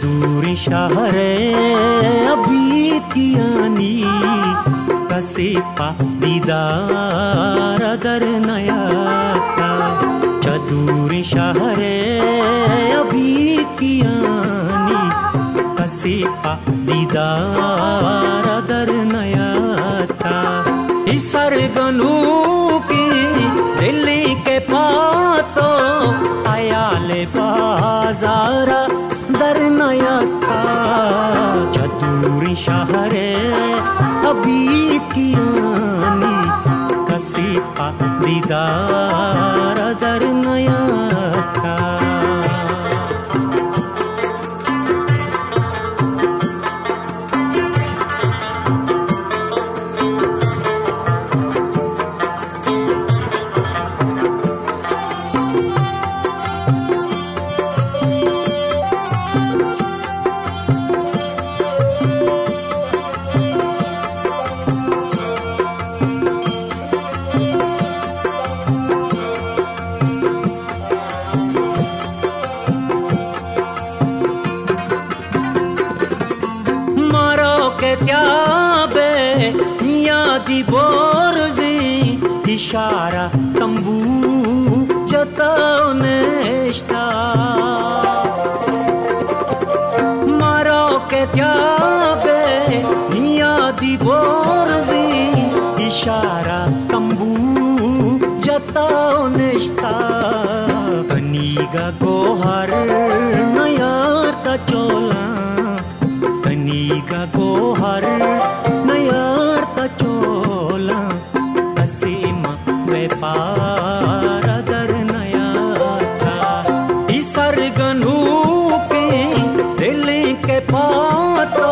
शहरे अभी कियानी कसे पा दीदार दर नया चतुर शहरे अभी कियानी कसे पा दीदार दर नया इसर गनू की दिल्ली के पातो आयाले बाजारा शहरे अभी कियानी कसी दीदार दर नया के इशारा, तंबू जताओ नेश्ता मारो के त्याबे यादी बोरजी। इशारा, तंबू जताओ नेश्ता बनीगा गोहर नयार ता चोला का गोहर के पातो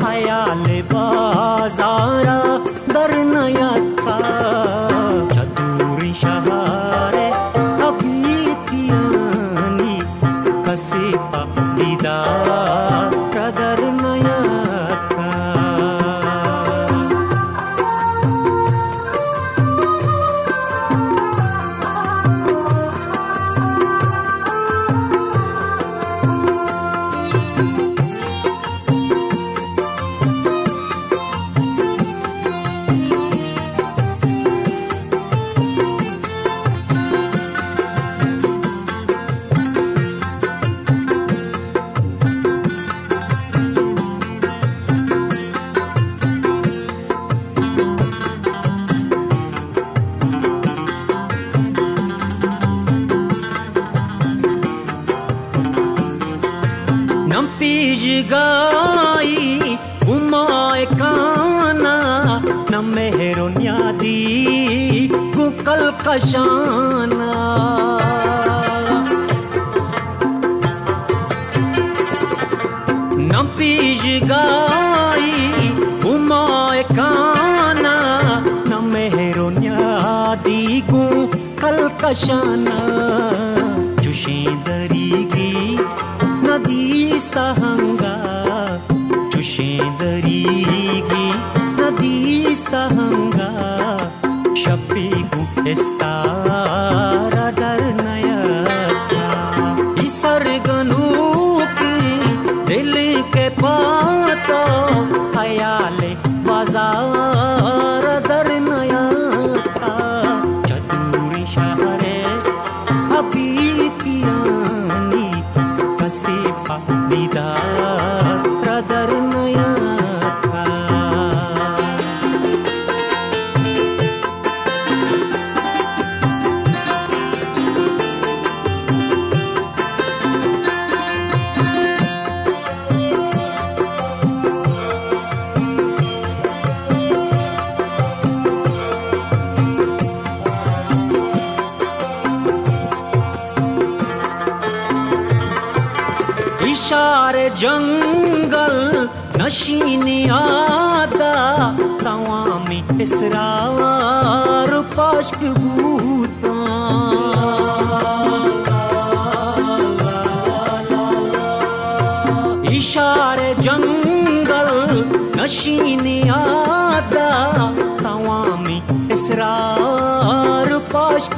खयाल बाजारा दर नया था। चतुरी शहारे अभी थी कसे दीदार गाई, उमाए काना, न मेहरो न्यादी, कुकल कशाना। न पीज गाई, उमाए काना, न मेहरो न्यादी गु कल कशाना दरी नदीस्तहंगा नदीस्ता हमगा शपी estará जंगल नशीनी आदा तवामी इसरार पश्क भूता इशारे जंगल नशीनी आदा तवामी इसरार पश्क